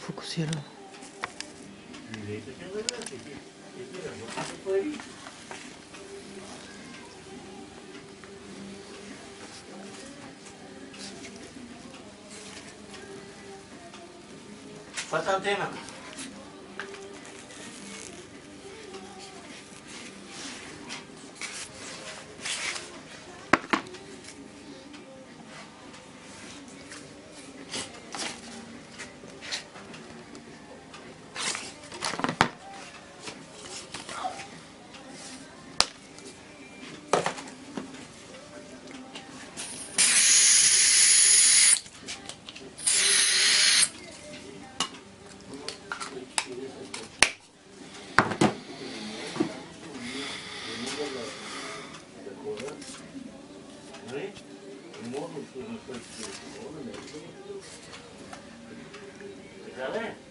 Фокусирам. Не, така да бъдете. バターテーマ。Monterrey.